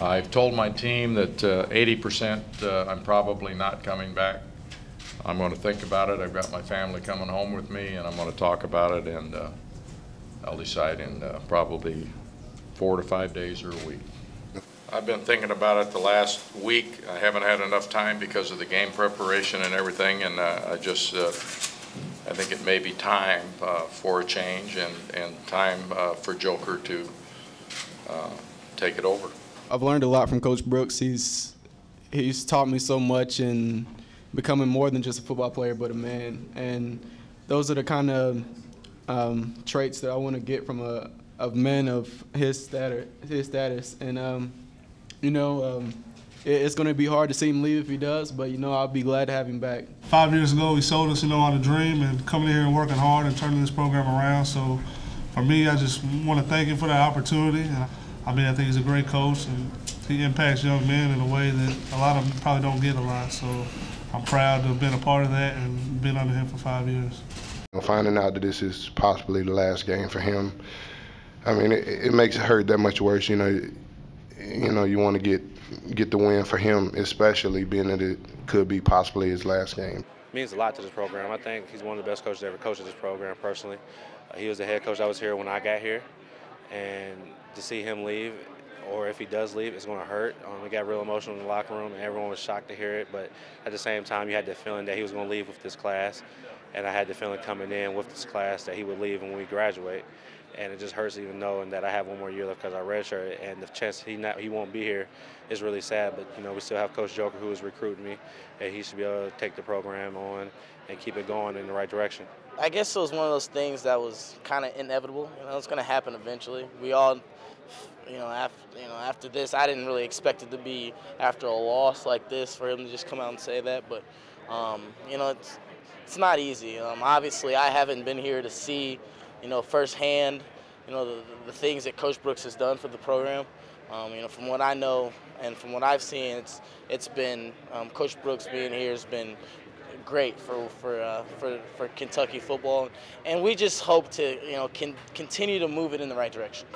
I've told my team that uh, 80% uh, I'm probably not coming back. I'm going to think about it. I've got my family coming home with me, and I'm going to talk about it, and uh, I'll decide in uh, probably four to five days or a week. I've been thinking about it the last week. I haven't had enough time because of the game preparation and everything, and uh, I just, uh, I think it may be time uh, for a change and, and time uh, for Joker to uh, take it over. I've learned a lot from Coach Brooks. He's he's taught me so much in becoming more than just a football player, but a man. And those are the kind of um, traits that I want to get from a of men of his status. His status, and um, you know, um, it, it's going to be hard to see him leave if he does. But you know, I'll be glad to have him back. Five years ago, he sold us, you know, on a dream and coming here and working hard and turning this program around. So, for me, I just want to thank him for that opportunity. And I mean, I think he's a great coach and he impacts young men in a way that a lot of them probably don't get a lot. So, I'm proud to have been a part of that and been under him for five years. Finding out that this is possibly the last game for him, I mean, it, it makes it hurt that much worse. You know, you know, you want to get get the win for him, especially being that it could be possibly his last game. It means a lot to this program. I think he's one of the best coaches that ever coached this program personally. Uh, he was the head coach that was here when I got here, and to see him leave, or if he does leave, it's going to hurt. Um, it got real emotional in the locker room, and everyone was shocked to hear it. But at the same time, you had the feeling that he was going to leave with this class, and I had the feeling coming in with this class that he would leave when we graduate. And it just hurts even knowing that I have one more year left because I redshirted, and the chance he not, he won't be here is really sad. But you know, we still have Coach Joker who is recruiting me, and he should be able to take the program on and keep it going in the right direction. I guess it was one of those things that was kind of inevitable. You know, it's going to happen eventually. We all, you know, after you know after this, I didn't really expect it to be after a loss like this for him to just come out and say that. But um, you know, it's it's not easy. Um, obviously, I haven't been here to see, you know, firsthand, you know, the, the things that Coach Brooks has done for the program. Um, you know, from what I know and from what I've seen, it's it's been um, Coach Brooks being here has been great for for, uh, for for Kentucky football, and we just hope to you know can continue to move it in the right direction.